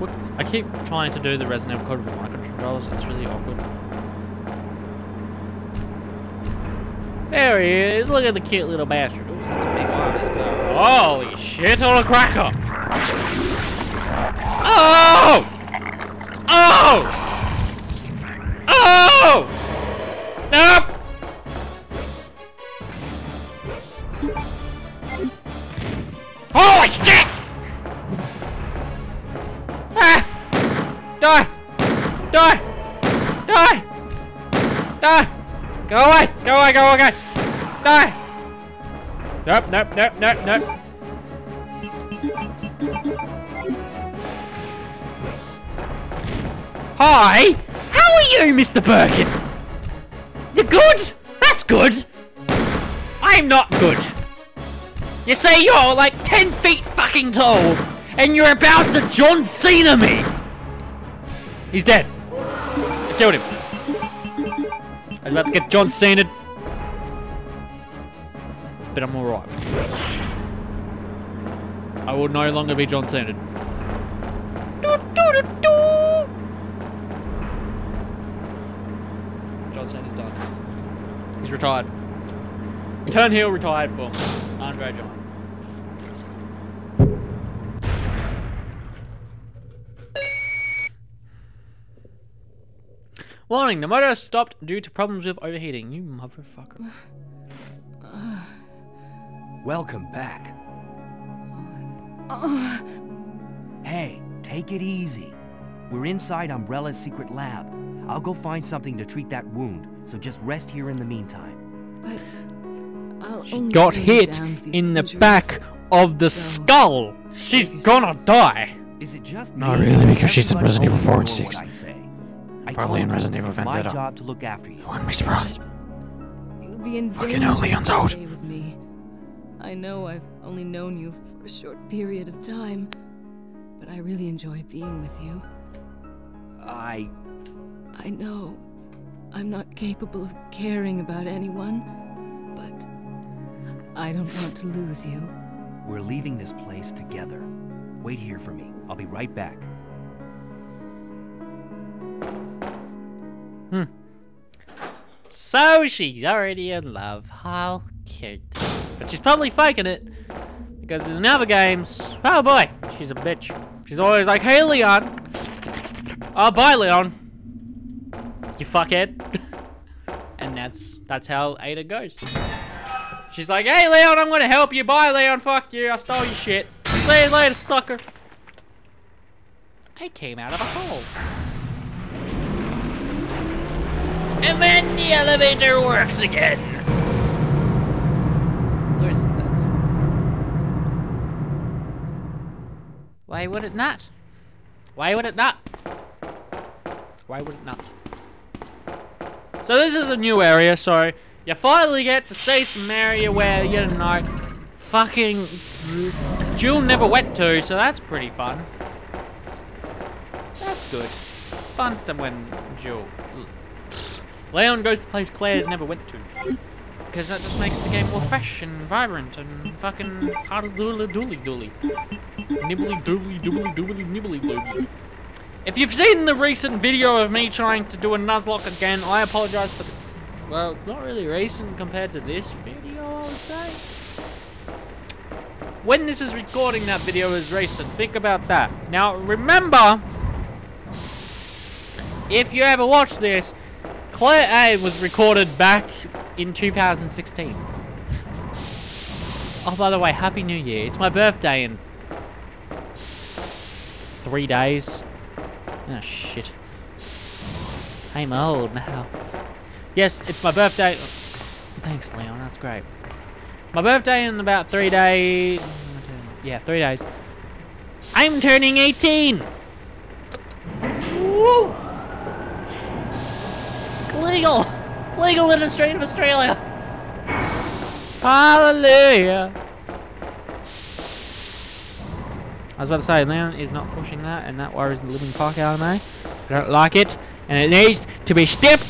awkward. I keep trying to do the Resident Evil Code Veronica controls. It's really awkward. There he is. Look at the cute little bastard. Ooh, that's a big eyes. Holy shit on a cracker! Oh! Oh! Oh! Go! Go! Die! Nope, nope, nope, nope, nope. Hi! How are you, Mr. Birkin? You're good? That's good! I'm not good. You say you're like 10 feet fucking tall, and you're about to John Cena me! He's dead. I killed him. I was about to get John Cena. But I'm alright. I will no longer be John doo. John Cena's done. He's retired. Turn heel, retired, boom. Andre John. Warning, the motor stopped due to problems with overheating. You motherfucker. Welcome back. Hey, take it easy. We're inside Umbrella's secret lab. I'll go find something to treat that wound, so just rest here in the meantime. But I'll only Got hit in the injuries. back of the skull. She's gonna die. Is it just Not really, because does she said Resident Evil 4 and 6. I say? I Probably in Resident Evil it's my Vendetta. job to look after you. I wouldn't be surprised. You'll be in Fucking danger hell, Leon's if I know I've only known you for a short period of time, but I really enjoy being with you. I... I know I'm not capable of caring about anyone, but I don't want to lose you. We're leaving this place together. Wait here for me. I'll be right back. Hmm. So she's already in love. How cute. But she's probably faking it. Because in other games, oh boy, she's a bitch. She's always like, hey Leon. Oh, bye Leon. You fuckhead. and that's that's how Ada goes. She's like, hey Leon, I'm gonna help you. Bye Leon, fuck you. I stole your shit. See you later, sucker. I came out of a hole. And then the elevator works again. Of course it does. Why would it not? Why would it not? Why would it not? So this is a new area, so you finally get to see some area where, you know, fucking Jewel never went to, so that's pretty fun. That's good. It's fun to when Jewel Leon goes to place Claire's never went to. Because that just makes the game more fresh and vibrant and fucking hard doodly doodly doodly. Nibbly doobly doobly doobly nibbly doobly. If you've seen the recent video of me trying to do a Nuzlocke again, I apologize for the... Well, not really recent compared to this video, I would say. When this is recording, that video is recent. Think about that. Now, remember, if you ever watch this, Claire A was recorded back in 2016. oh, by the way, Happy New Year. It's my birthday in three days. Oh, shit. I'm old now. Yes, it's my birthday. Thanks, Leon. That's great. My birthday in about three days. Yeah, three days. I'm turning 18. Woo! Legal! Legal in the state of Australia! Hallelujah! I was about to say, Leon is not pushing that, and that worries the living fuck out of me. I don't like it, and it needs to be stepped!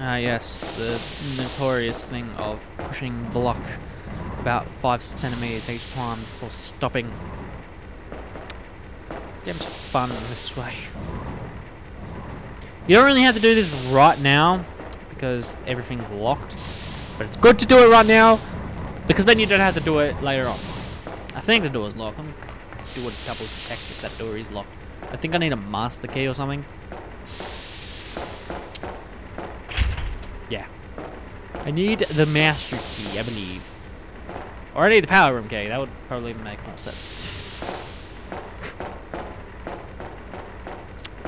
Ah, yes, the notorious thing of pushing block about five centimeters each time before stopping. This game's fun this way. You don't really have to do this right now because everything's locked. But it's good to do it right now because then you don't have to do it later on. I think the door's locked. Let me do a double check if that door is locked. I think I need a master key or something. Yeah. I need the master key, I believe. Or I need the power room key. That would probably make more sense.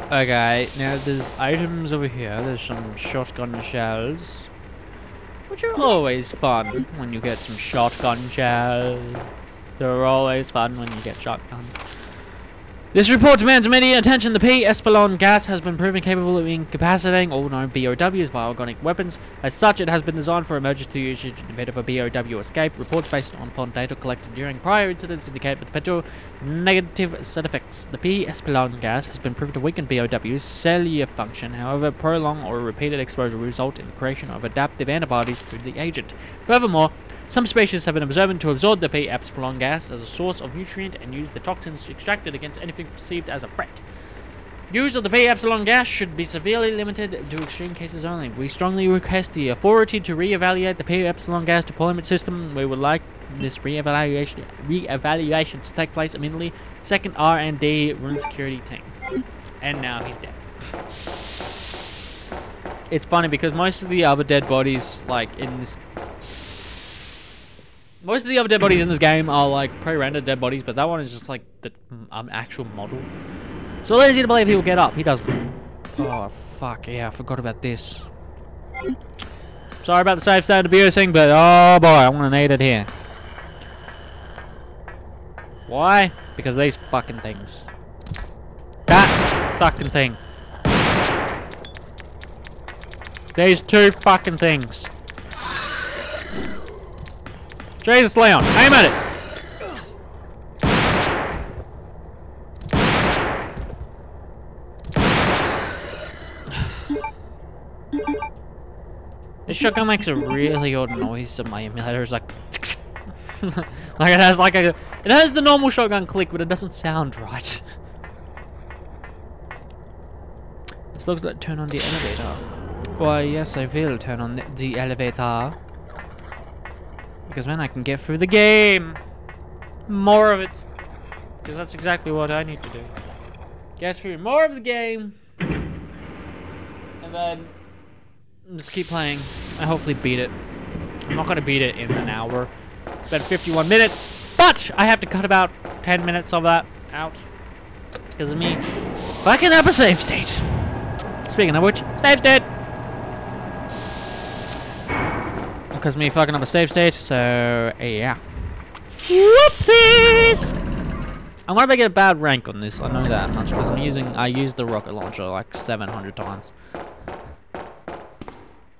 Okay, now there's items over here. There's some shotgun shells. Which are always fun when you get some shotgun shells. They're always fun when you get shotgun. This report demands immediate attention. The P. epsilon gas has been proven capable of incapacitating all known BOWs by organic weapons. As such, it has been designed for emergency usage in event of a BOW escape. Reports based on upon data collected during prior incidents indicate potential negative side effects. The P. epsilon gas has been proven to weaken BOW's cellular function. However, prolonged or repeated exposure will result in the creation of adaptive antibodies to the agent. Furthermore, some species have been observed to absorb the P. epsilon gas as a source of nutrient and use the toxins extracted against anything perceived as a threat. Use of the P. epsilon gas should be severely limited to extreme cases only. We strongly request the authority to re-evaluate the P. epsilon gas deployment system. We would like this re-evaluation re-evaluation to take place immediately. Second R&D room security team. And now he's dead. It's funny because most of the other dead bodies, like in this most of the other dead bodies in this game are like pre-rendered dead bodies, but that one is just like the um, actual model. So it it's easy to believe he will get up. He doesn't. Oh, fuck. Yeah, I forgot about this. Sorry about the safe state abusing, but oh boy, I'm gonna need it here. Why? Because these fucking things. That fucking thing. These two fucking things. Jesus, Leon, aim at it! This shotgun makes a really odd noise on my emulator. It's like, like it has like a, it has the normal shotgun click, but it doesn't sound right. this looks like turn on the elevator. Why, yes, I will turn on the, the elevator. Because then I can get through the game. More of it. Because that's exactly what I need to do. Get through more of the game. And then just keep playing. And hopefully beat it. I'm not going to beat it in an hour. It's been 51 minutes. But I have to cut about 10 minutes of that out. Because of me. Fucking up a save state. Speaking of which, save state. Because me fucking up a save state, so yeah. Whoopsies! I'm gonna get a bad rank on this, I know that much, because I'm using, I used the rocket launcher like 700 times. Oh,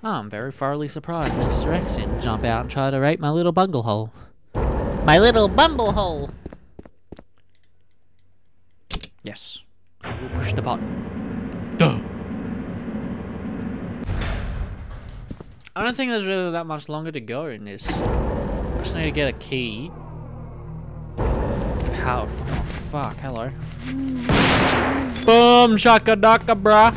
I'm very thoroughly surprised Mr. X didn't jump out and try to rape my little bungle hole. My little bumble hole! Yes. I will push the button. Duh! I don't think there's really that much longer to go in this. I just need to get a key. How? Oh, fuck. Hello. Boom! Shaka daka, bruh!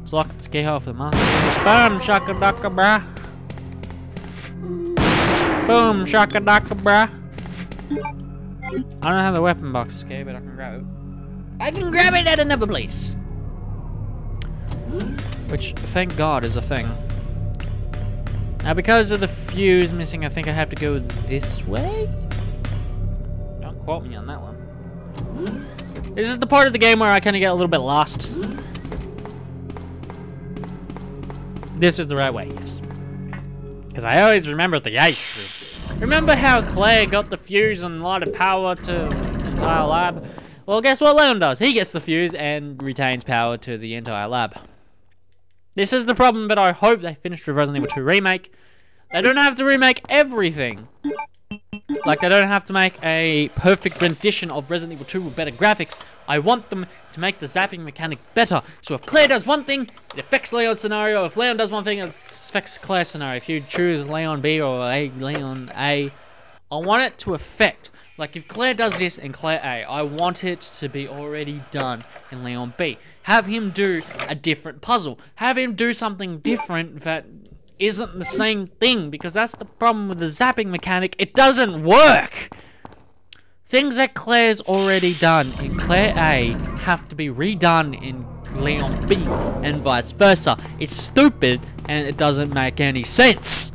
Let's lock the key off the master. Boom! Shaka daka, bruh! Boom! Shaka daka, bruh! I don't have the weapon box, okay, but I can grab it. I can grab it at another place! Which, thank God, is a thing. Now, because of the fuse missing, I think I have to go this way? Don't quote me on that one. This is the part of the game where I kind of get a little bit lost. This is the right way, yes. Because I always remember the ice. Remember how Claire got the fuse and a lot of power to the entire lab? Well, guess what Leon does? He gets the fuse and retains power to the entire lab. This is the problem that I hope they finish with Resident Evil 2 Remake. They don't have to remake everything. Like, they don't have to make a perfect rendition of Resident Evil 2 with better graphics. I want them to make the zapping mechanic better. So if Claire does one thing, it affects Leon's scenario. If Leon does one thing, it affects Claire's scenario. If you choose Leon B or a Leon A, I want it to affect Like if Claire does this in Claire A, I want it to be already done in Leon B. Have him do a different puzzle. Have him do something different that isn't the same thing because that's the problem with the zapping mechanic. It doesn't work. Things that Claire's already done in Claire A have to be redone in Leon B and vice versa. It's stupid and it doesn't make any sense.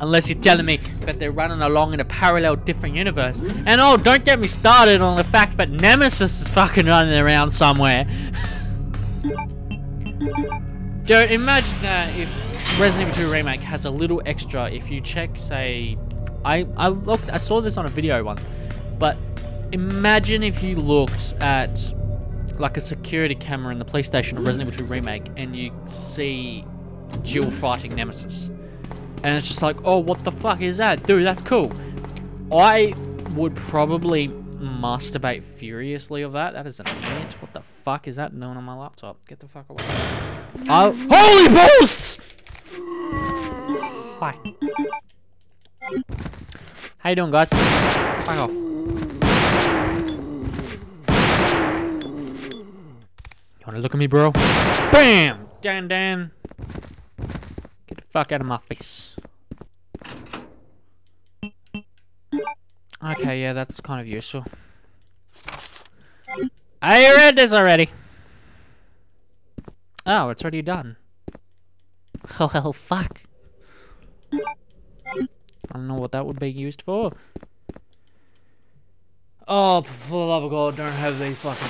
Unless you're telling me that they're running along in a parallel different universe. And oh, don't get me started on the fact that Nemesis is fucking running around somewhere. Dude, imagine that if Resident Evil 2 Remake has a little extra if you check, say, I, I looked, I saw this on a video once, but imagine if you looked at like a security camera in the PlayStation of Resident Evil 2 Remake and you see Jill fighting Nemesis. And it's just like, oh, what the fuck is that? Dude, that's cool. I would probably masturbate furiously of that. That is an ant. What the fuck is that doing on my laptop? Get the fuck away. Oh, holy posts! Hi. How you doing, guys? Fuck off. You wanna look at me, bro? Bam! Dan Dan. Fuck out of my face. Okay, yeah, that's kind of useful. I read this already. Oh, it's already done. Oh, well, fuck. I don't know what that would be used for. Oh, for the love of God, don't have these fucking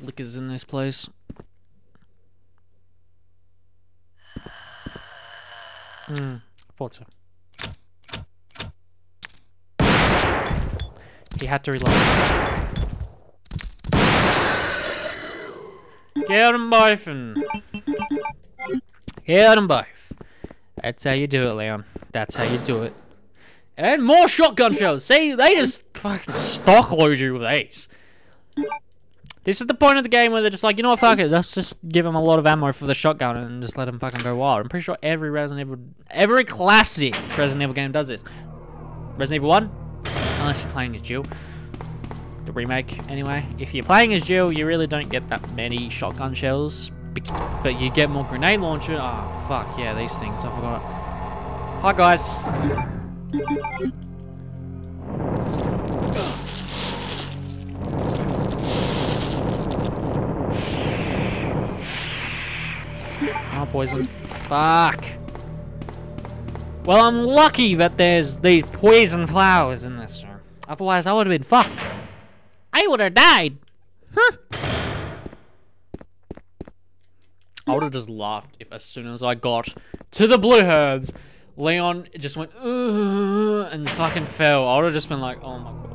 lickers in this place. Hmm, thought so. He had to reload. Get them both and... Get them both. That's how you do it, Leon. That's how you do it. And more shotgun shells. See, they just fucking stock load you with these. This is the point of the game where they're just like, you know what, fuck it, let's just give him a lot of ammo for the shotgun and just let him fucking go wild. I'm pretty sure every Resident Evil, every classic Resident Evil game does this. Resident Evil 1, unless you're playing as Jill. The remake, anyway. If you're playing as Jill, you really don't get that many shotgun shells, but you get more grenade launcher. Oh, fuck, yeah, these things, I forgot. Hi, guys. Poisoned. Fuck. Well, I'm lucky that there's these poison flowers in this room. Otherwise, I would have been fucked. I would have died. Huh. I would have just laughed if as soon as I got to the blue herbs, Leon just went, and fucking fell. I would have just been like, oh my god.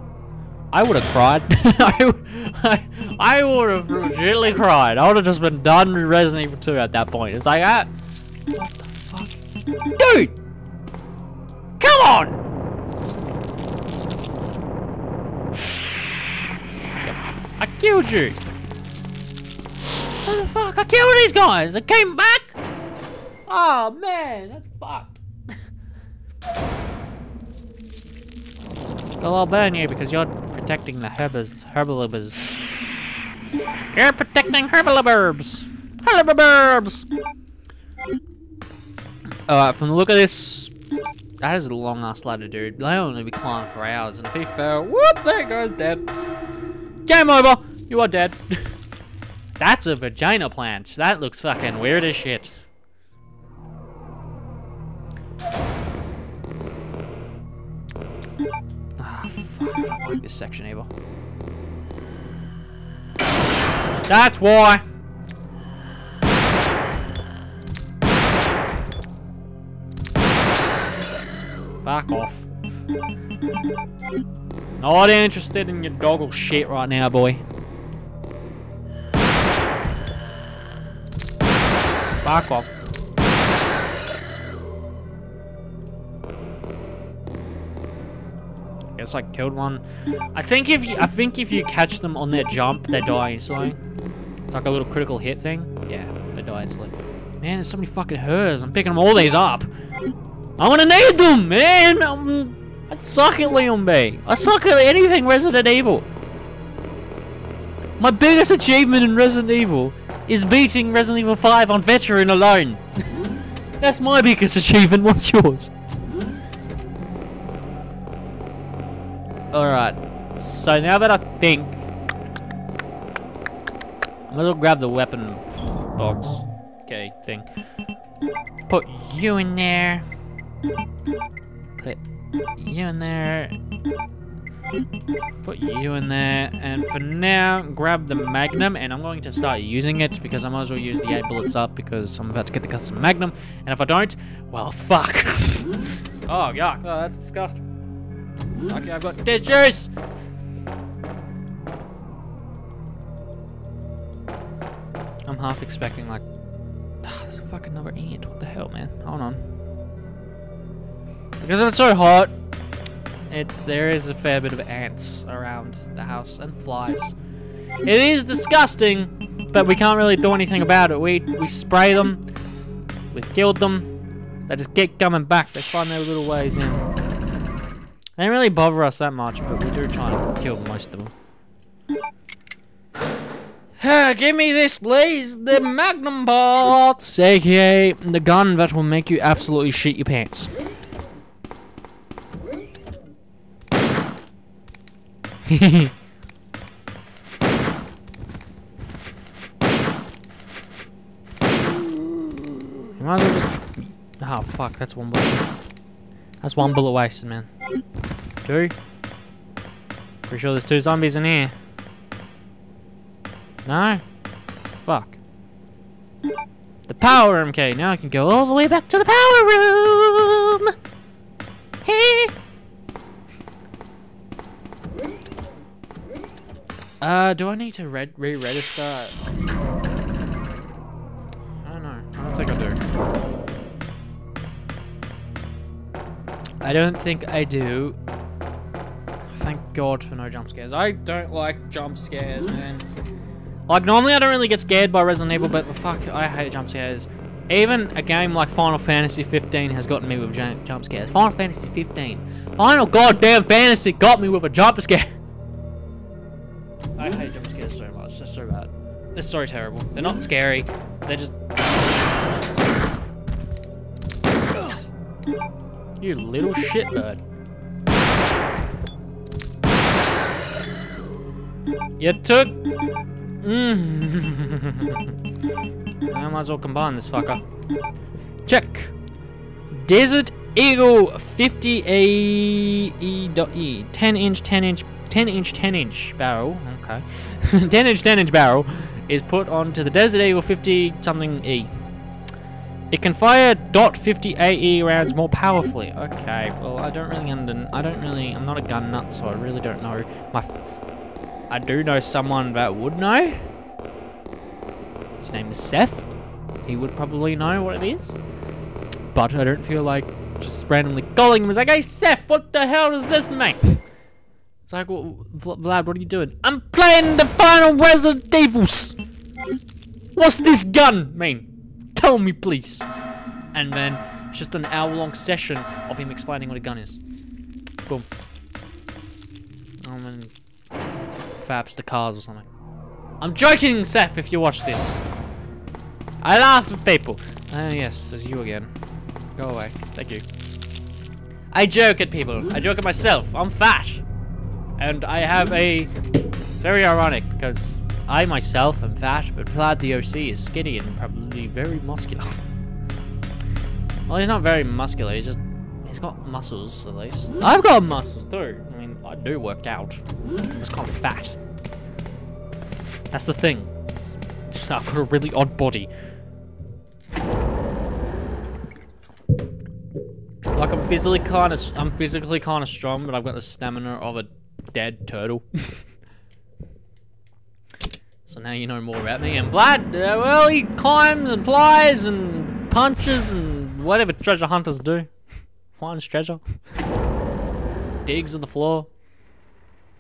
I would have cried. I, I, I would have legitimately cried. I would have just been done with Resident Evil 2 at that point. It's like, ah, what the fuck? Dude! Come on! I killed you! What the fuck? I killed these guys! I came back! Oh man, that's fucked. well, I'll burn you because you're protecting the herbers, herbalibers. You're protecting herbalibers! Herbalibers! Alright, from the look of this, that is a long ass ladder, dude. They only be climbing for hours, and if he fell, whoop, there he goes, dead. Game over! You are dead. That's a vagina plant. That looks fucking weird as shit. Ah, oh, fuck. I don't like this section, Ava. That's why! Back off. Not interested in your doggle shit right now, boy. Back off. Guess I killed one. I think if you I think if you catch them on their jump, they die instantly. It's like a little critical hit thing. Yeah, they die instantly. Man, there's so many fucking herbs. I'm picking them all these up. I'm gonna need them, man! I'm I suck at Leon B. I suck at anything Resident Evil. My biggest achievement in Resident Evil is beating Resident Evil 5 on veteran alone. That's my biggest achievement. What's yours? Alright. So now that I think... I'm gonna grab the weapon box. Okay, thing. Put you in there. Put you in there. Put you in there. And for now, grab the Magnum. And I'm going to start using it because I might as well use the 8 bullets up because I'm about to get the custom Magnum. And if I don't, well, fuck. oh, yuck. Oh, that's disgusting. Okay, I've got tissues. I'm half expecting like, ah, there's a fucking another ant. What the hell, man? Hold on. Because it's so hot, it there is a fair bit of ants around the house and flies. It is disgusting, but we can't really do anything about it. We we spray them, we've killed them. They just keep coming back. They find their little ways in. They don't really bother us that much, but we do try to kill most of them. Give me this, please. The Magnum parts, aka the gun that will make you absolutely shit your pants. Might as well just... Oh, fuck, that's one bullet. That's one bullet wasted, man. Two? Pretty sure there's two zombies in here. No? Fuck. The power room. Now I can go all the way back to the power room. Hey. Uh, do I need to re re-register? I don't know. I don't think I do. I don't think I do. Thank God for no jump scares. I don't like jump scares, man. Like, normally I don't really get scared by Resident Evil, but fuck, I hate jump scares. Even a game like Final Fantasy 15 has gotten me with jump scares. Final Fantasy 15. Final goddamn fantasy got me with a jump scare. I hate jump scares so much. They're so bad. They're so terrible. They're not scary. They're just... You little shitbird. You took Mm. I might as well combine this fucker. Check. Desert Eagle 50A 10 inch, 10 inch, 10 inch, 10 inch barrel. Okay. 10 inch, 10 inch barrel is put onto the Desert Eagle 50 something E. It can fire .50 AE rounds more powerfully. Okay, well I don't really under I don't really I'm not a gun nut, so I really don't know my I do know someone that would know. His name is Seth. He would probably know what it is. But I don't feel like just randomly calling him. It's like, hey Seth, what the hell does this mean? It's like, well, Vlad, what are you doing? I'm playing the final Resident Evils. What's this gun mean? Tell me, please. And then just an hour-long session of him explaining what a gun is. Boom. Um, faps the cars or something. I'm joking, Seth, if you watch this. I laugh at people. Uh, yes, it's you again. Go away. Thank you. I joke at people. I joke at myself. I'm fat. And I have a... It's very ironic, because I myself am fat, but Vlad the OC is skinny and probably very muscular. well, he's not very muscular, he's just... He's got muscles, at least. I've got muscles, too. I mean, I do work out. I'm just kind of fat. That's the thing. It's, I've got a really odd body. Like I'm physically kind of, I'm physically kind of strong, but I've got the stamina of a dead turtle. so now you know more about me. And Vlad, uh, well, he climbs and flies and punches and whatever treasure hunters do. Finds treasure. Digs on the floor.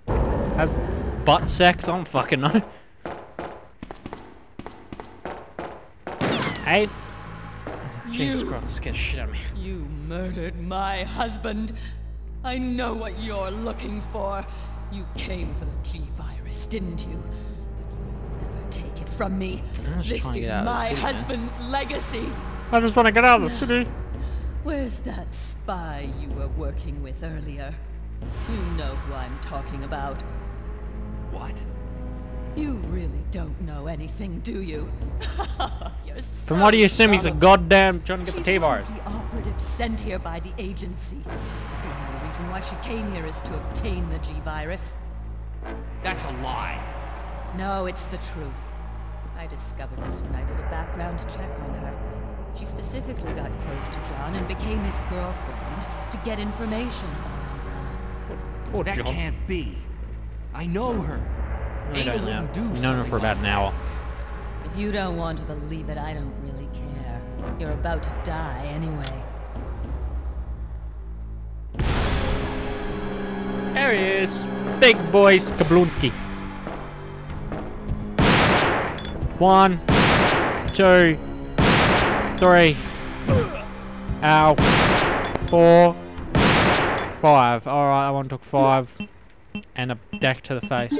Has butt sex. I don't fucking know. Hey. Jesus Christ, scared shit out of me. You murdered my husband. I know what you're looking for. You came for the G-Virus, didn't you? From me. This is get out of the my city, man. husband's legacy. I just want to get out of the city. Where's that spy you were working with earlier? You know who I'm talking about. What? You really don't know anything, do you? You're so From what do you assume he's a goddamn trying to get the She's one T-virus? of the operative sent here by the agency. The only reason why she came here is to obtain the G-Virus. That's a lie. No, it's the truth. I discovered this when I did a background check on her. She specifically got close to John and became his girlfriend to get information about Umbrella. Poor That John. can't be. I know her. I Ada don't know. wouldn't do I've known her for about an hour. If you don't want to believe it, I don't really care. You're about to die anyway. There he is. Big boy Skablunski. One, two, three. Ow. Four. Five. Alright, that one took five. And a deck to the face.